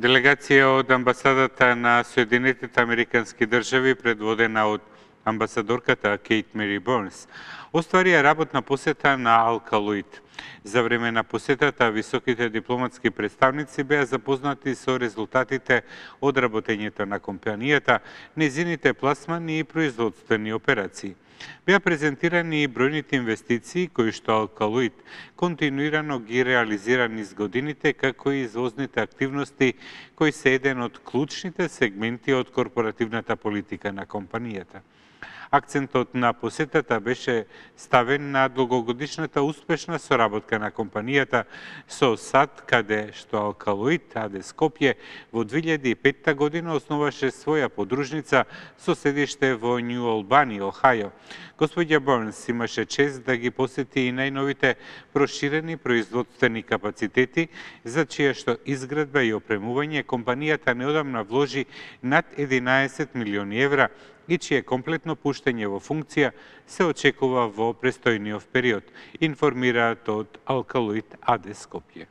Делегација од амбасадата на Соединетите Американски држави, предводена од амбасадорката Кейт Мери Борнс, остварија работна посета на Алкалоид. За време на посетата, високите дипломатски представници беа запознати со резултатите од работењето на компанијата, незините пласмани и производствени операции. Беа презентирани и бројните инвестиции кои што Алкалуид континуирано ги реализира низ годините, како и извозните активности кои се еден од клучните сегменти од корпоративната политика на компанијата. Акцентот на посетата беше ставен на долгогодишната успешна соработка на компанијата со САД, каде што Алкалоид Аде Скопје во 2005 година основаше своја подружница со седиште во Нью Олбани, Охајо. Господја Борнс имаше чест да ги посети и најновите проширени производствени капацитети, за чија што изградба и опремување компанијата неодамна вложи над 11 милиони евра и чие комплетно пуштење во функција се очекува во престојниот период, информираат од Алкалоид АД Скопје.